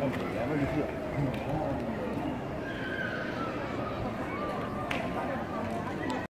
我美颜那一